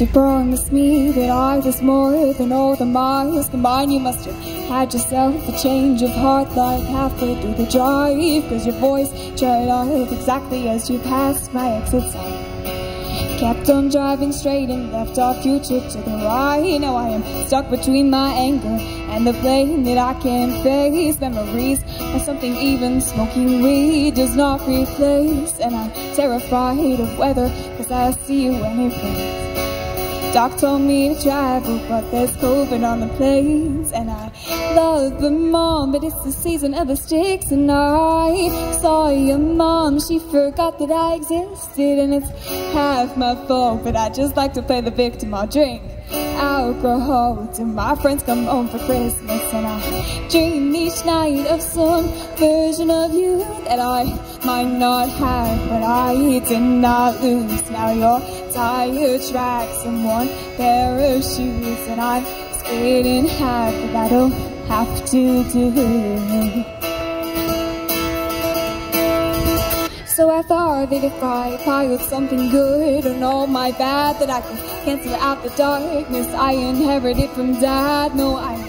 You promised me that I was more than all the miles combined. You must have had yourself a change of heart like halfway through the drive Cause your voice trailed off exactly as you passed my exit sign. Kept on driving straight and left our future to the right. Now I am stuck between my anger and the pain that I can't face. Memories of something even smoking weed does not replace. And I'm terrified of weather cause I see you when it rains Doc told me to travel, but there's COVID on the planes And I love Vermont, but it's the season of the sticks And I saw your mom, she forgot that I existed And it's half my fault, but I just like to play the victim. I'll drink alcohol till my friends come home for Christmas And I dream each night of some version of you that I might not have. But I did not lose. Now your tire tracks and one pair of shoes And I'm split in half, but that'll have to do So I thought that if I piled something good on all my bad That I could cancel out the darkness I inherited from dad. No, I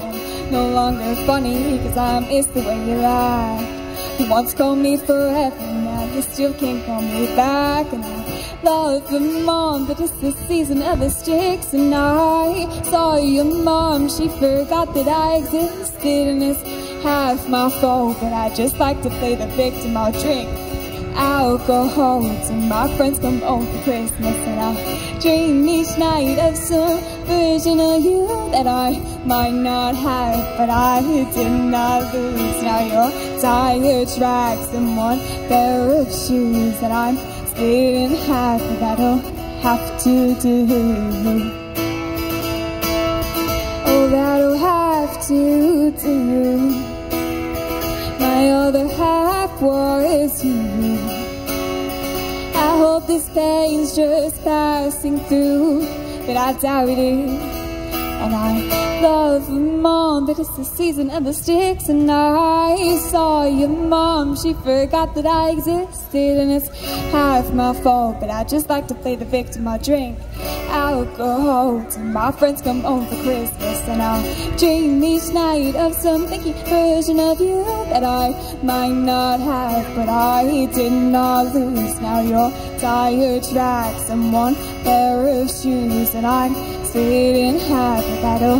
no longer funny Cause I miss the way you laugh You once called me forever, now you still can't call me back. And I love Vermont, but it's the season of the sticks. And I saw your mom, she forgot that I existed. And it's half my fault, but I just like to play the victim I'll drink alcohol till my friends come home for Christmas and I'll dream each night of some version of you that I might not have but I did not lose. Now your tire tracks and one pair of shoes that I'm split in half but have to do. Oh that'll have to do my other half was you I hope this pain's just passing through But I doubt it And I love Vermont But it's the season of the sticks. And I saw your mom She forgot that I existed. And it's half my fault But I just like to play the victim I drink alcohol Till my friends come home for Christmas And I'll dream each night of some thinky version of you That I might not have. But I did not lose. Now your tire tracks and one pair of shoes And I'm sitting half But that'll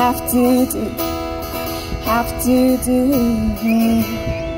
have to do Have to do